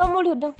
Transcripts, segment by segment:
Vamos, Lildão.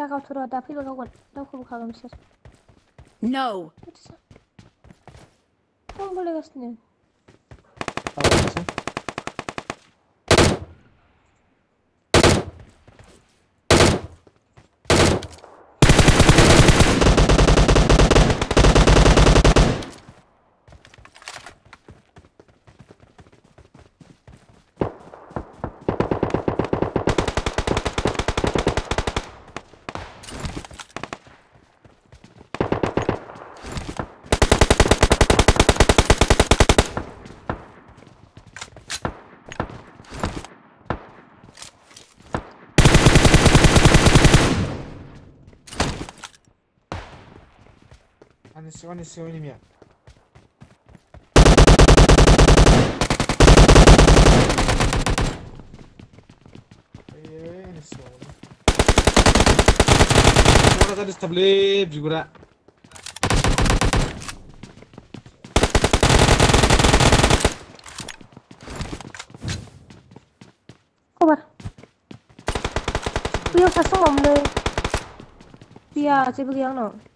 დაგავთ რა დაფილო როგორ დაგხუბავ ამისას No. Oğlum böyle gösteriyor. Они se сегодня меня. Agora tá destableiro, figura. Cover. Pio, tá só, mulher. Pia, tipo que eu não.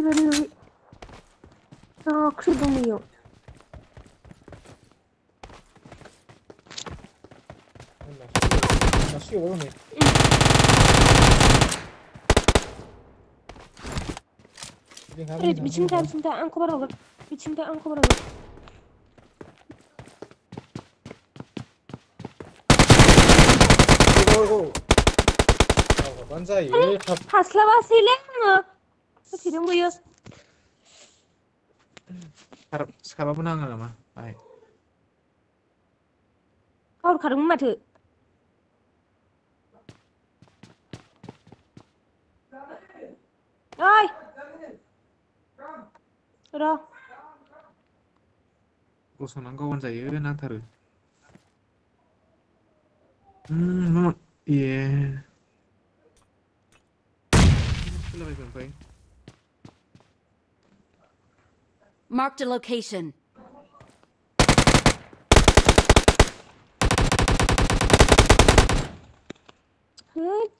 livello no credo mio ma sì volumi Evet biçimde biçimde ankobar olur. Biçimde ankobar olur. Go go. Banzai. Hasla basile mi? Go, go, go. Oh, banzai. Eh, tap. Hasla basilen mo. Bakit mo yun? Harap, sekarang menang nggak mah? Baik. Kau kadang mati. Ay! Udah. 우선 안 가본 자 예은 한타를. 음, 뭐, 예. 올라가 있는 거야. Marked a location. Good.